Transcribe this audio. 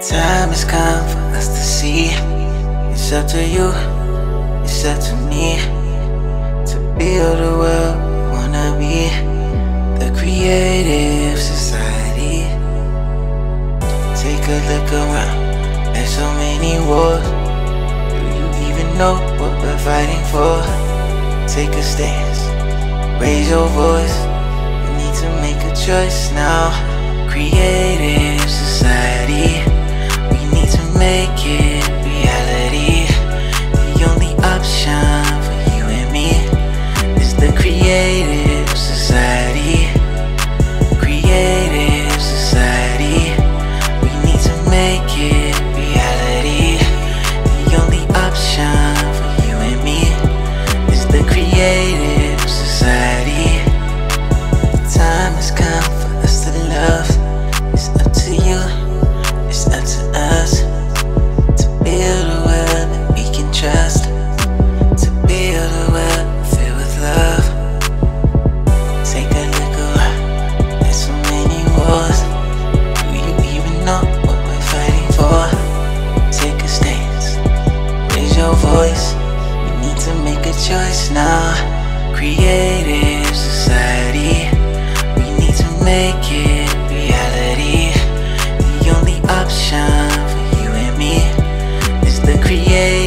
time has come for us to see. It's up to you, it's up to me to build a world we wanna be. The creative society. Take a look around, there's so many wars. Do you even know what we're fighting for? Take a stance, raise your voice. We need to make a choice now. Creative society. now Creative society. We need to make it reality. The only option for you and me Is the creative